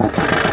That's